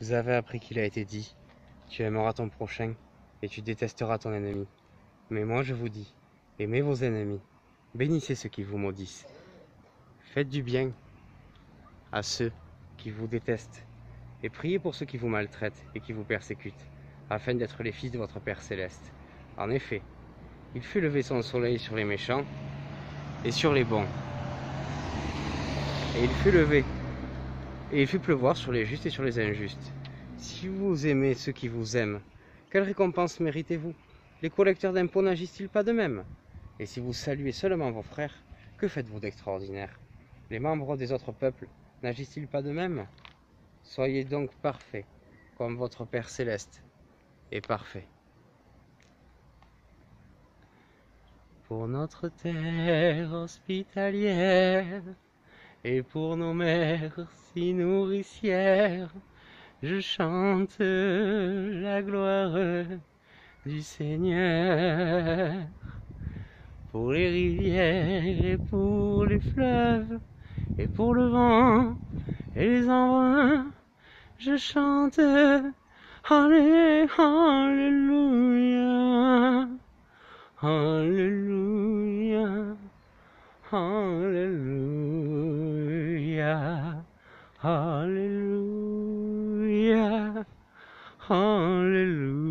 Vous avez appris qu'il a été dit, tu aimeras ton prochain et tu détesteras ton ennemi. Mais moi je vous dis, aimez vos ennemis, bénissez ceux qui vous maudissent. Faites du bien à ceux qui vous détestent et priez pour ceux qui vous maltraitent et qui vous persécutent, afin d'être les fils de votre Père céleste. En effet, il fait lever son soleil sur les méchants et sur les bons. Et il fait lever et il fait pleuvoir sur les justes et sur les injustes. Si vous aimez ceux qui vous aiment, quelle récompense méritez-vous? Les collecteurs d'impôts n'agissent-ils pas de même Et si vous saluez seulement vos frères, que faites-vous d'extraordinaire? Les membres des autres peuples n'agissent-ils pas de même Soyez donc parfaits, comme votre Père céleste est parfait. Pour notre terre hospitalière, et pour nos mères si nourricières, je chante la gloire du Seigneur. Pour les rivières et pour les fleuves, et pour le vent et les embruns, je chante Alléluia, Alléluia, Alléluia, Hallelujah. Hallelujah.